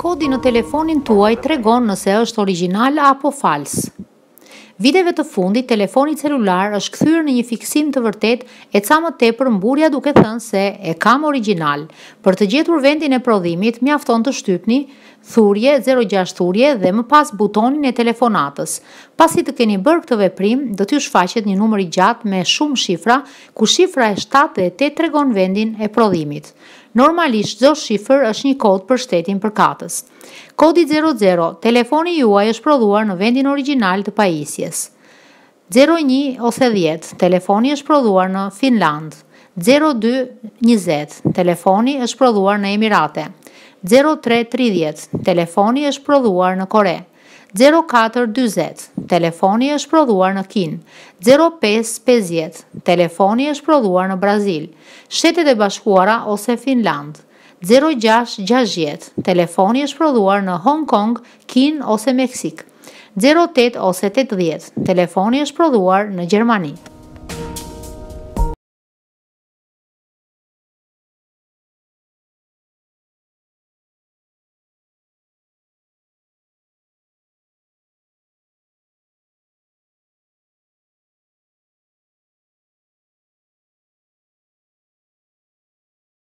Kodi në telefonin tuaj tregon nëse është origjinal apo fals. Viteve të fundit, telefoni celular është kthyer në një fiksim të vërtetë e ca më tepër mburrja duke thënë se e kam origjinal. Për të gjetur vendin e prodhimit, mjafton të shtypni thurje, zero gjashtë thurje dhe më pas butonin e telefonatës. Pasi të keni bërë këtë veprim, do t'ju shfaqet një numër i gjatë me shumë shifra, ku shifra e shtatë dhe e tetë tregon vendin e prodhimit. Normalisht çdo shifër është një kod për shtetin përkatës. Kodi zero zero, telefoni juaj është prodhuar në vendin origjinal të pajisjes. Zero një ose dhjetë, telefoni është prodhuar në Finlandë. Zero dy, njëzet, telefoni është prodhuar në Emirate. Zero tre, tridhjetë, telefoni është prodhuar në Kore. Zero katër, dyzet, telefoni është prodhuar në Kinë. Zero pesë, pesëdhjetë, telefoni është prodhuar në Brazil, Shtetet e Bashkuara ose Finlandë. Zero gjashtë gjashtëdhjetë, Telefoni është prodhuar në Hong Kong, Kinë ose Meksikë. Zero tetë ose tetëdhjetë, Telefoni është prodhuar në Gjermani.